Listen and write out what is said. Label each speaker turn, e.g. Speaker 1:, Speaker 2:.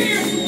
Speaker 1: Spirit.